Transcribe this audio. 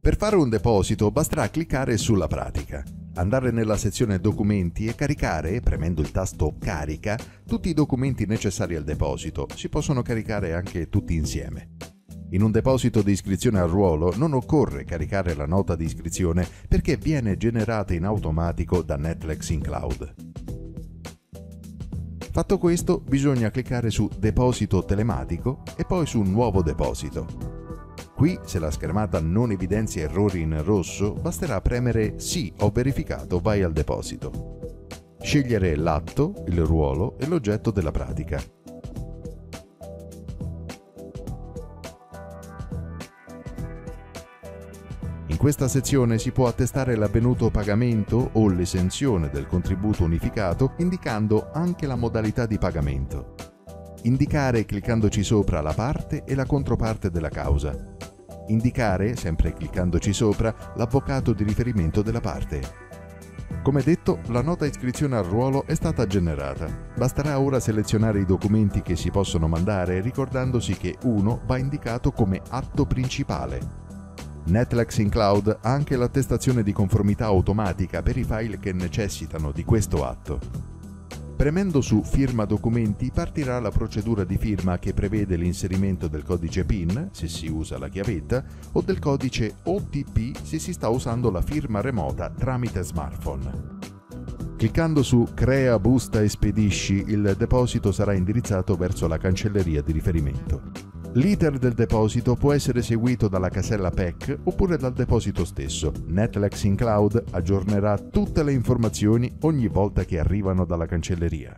Per fare un deposito basterà cliccare sulla pratica, andare nella sezione documenti e caricare, premendo il tasto carica, tutti i documenti necessari al deposito. Si possono caricare anche tutti insieme. In un deposito di iscrizione al ruolo non occorre caricare la nota di iscrizione perché viene generata in automatico da Netflix in cloud. Fatto questo, bisogna cliccare su Deposito telematico e poi su Nuovo deposito. Qui, se la schermata non evidenzia errori in rosso, basterà premere Sì, ho verificato, vai al deposito. Scegliere l'atto, il ruolo e l'oggetto della pratica. In questa sezione si può attestare l'avvenuto pagamento o l'esenzione del contributo unificato indicando anche la modalità di pagamento. Indicare cliccandoci sopra la parte e la controparte della causa. Indicare, sempre cliccandoci sopra, l'avvocato di riferimento della parte. Come detto, la nota iscrizione al ruolo è stata generata. Basterà ora selezionare i documenti che si possono mandare ricordandosi che uno va indicato come atto principale, Netflix in Cloud ha anche l'attestazione di conformità automatica per i file che necessitano di questo atto. Premendo su Firma documenti partirà la procedura di firma che prevede l'inserimento del codice PIN, se si usa la chiavetta, o del codice OTP se si sta usando la firma remota tramite smartphone. Cliccando su Crea, busta e spedisci, il deposito sarà indirizzato verso la cancelleria di riferimento. L'iter del deposito può essere seguito dalla casella PEC oppure dal deposito stesso. Netlex in Cloud aggiornerà tutte le informazioni ogni volta che arrivano dalla cancelleria.